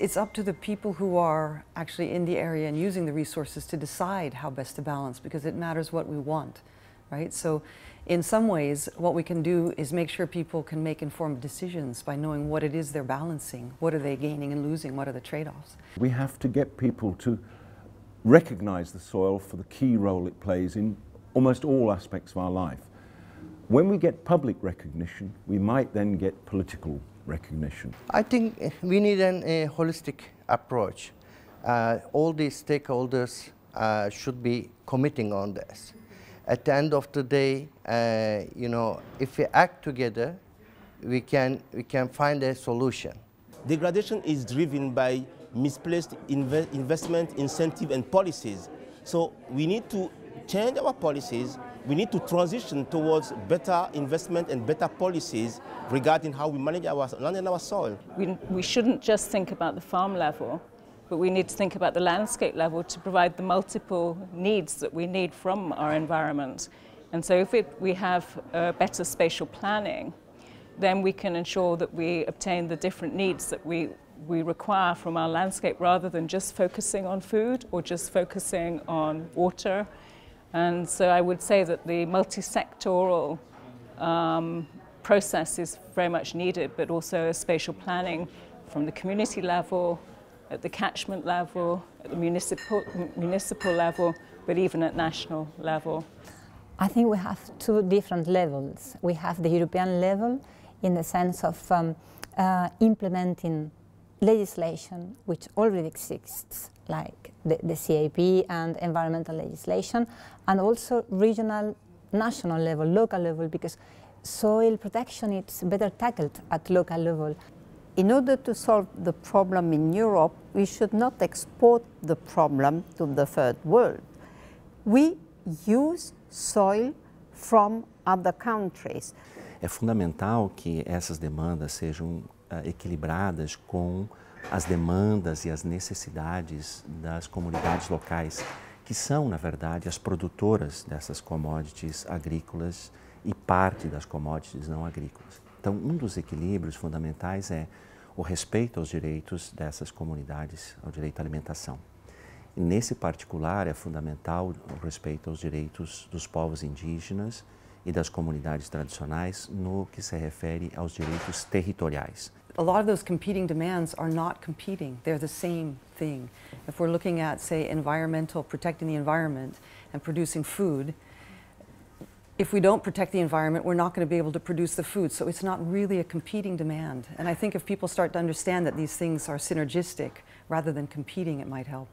it's up to the people who are actually in the area and using the resources to decide how best to balance because it matters what we want, right? So in some ways, what we can do is make sure people can make informed decisions by knowing what it is they're balancing. What are they gaining and losing? What are the trade-offs? We have to get people to recognize the soil for the key role it plays in almost all aspects of our life. When we get public recognition, we might then get political recognition. I think we need an, a holistic approach. Uh, all the stakeholders uh, should be committing on this. At the end of the day, uh, you know, if we act together, we can, we can find a solution. Degradation is driven by misplaced inve investment, incentive, and policies. So we need to change our policies. We need to transition towards better investment and better policies regarding how we manage our land and our soil. We, we shouldn't just think about the farm level, but we need to think about the landscape level to provide the multiple needs that we need from our environment. And so if it, we have uh, better spatial planning, then we can ensure that we obtain the different needs that we, we require from our landscape rather than just focusing on food or just focusing on water. And so I would say that the multi-sectoral um, process is very much needed, but also spatial planning from the community level, at the catchment level, at the municipal, municipal level, but even at national level. I think we have two different levels. We have the European level in the sense of um, uh, implementing legislation which already exists, like the, the CAP and environmental legislation, and also regional, national level, local level, because soil protection is better tackled at local level. In order to solve the problem in Europe, we should not export the problem to the third world. We use soil from other countries. É fundamental que essas demandas sejam uh, equilibradas com as demandas e as necessidades das comunidades locais, que são, na verdade, as produtoras dessas commodities agrícolas e parte das commodities não agrícolas. Então, um dos equilíbrios fundamentais é o respeito aos direitos dessas comunidades, ao direito à alimentação. Nesse particular é fundamental o respeito aos direitos dos povos indígenas e das comunidades tradicionais no que se refere aos direitos territoriais. A lot of those competing demands are not competing, they're the same thing. If we're looking at, say, environmental, protecting the environment and producing food, if we don't protect the environment, we're not going to be able to produce the food. So it's not really a competing demand. And I think if people start to understand that these things are synergistic rather than competing, it might help.